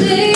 They